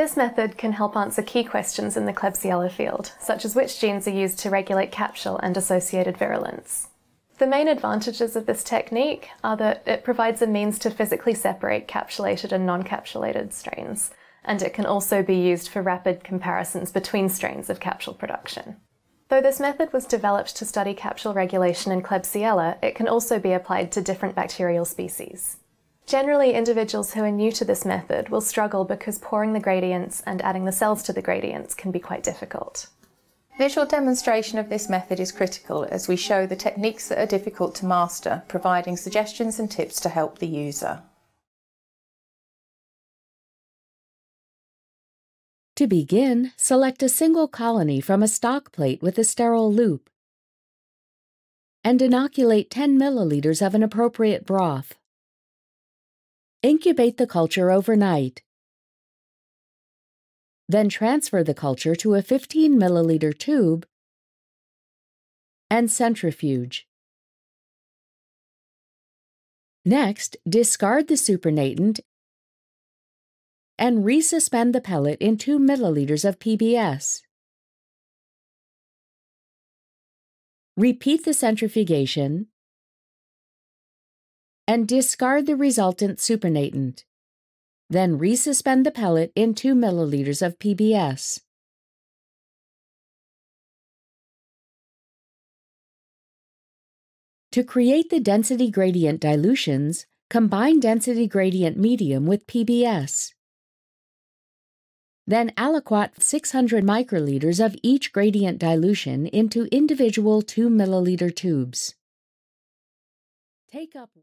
This method can help answer key questions in the Klebsiella field, such as which genes are used to regulate capsule and associated virulence. The main advantages of this technique are that it provides a means to physically separate capsulated and non-capsulated strains, and it can also be used for rapid comparisons between strains of capsule production. Though this method was developed to study capsule regulation in Klebsiella, it can also be applied to different bacterial species. Generally, individuals who are new to this method will struggle because pouring the gradients and adding the cells to the gradients can be quite difficult. Visual demonstration of this method is critical as we show the techniques that are difficult to master, providing suggestions and tips to help the user. To begin, select a single colony from a stock plate with a sterile loop and inoculate 10 milliliters of an appropriate broth. Incubate the culture overnight. Then transfer the culture to a 15 milliliter tube and centrifuge. Next, discard the supernatant and resuspend the pellet in 2 milliliters of PBS. Repeat the centrifugation and discard the resultant supernatant. Then resuspend the pellet in 2 milliliters of PBS. To create the density gradient dilutions, combine density gradient medium with PBS. Then aliquot 600 microliters of each gradient dilution into individual 2 milliliter tubes. Take up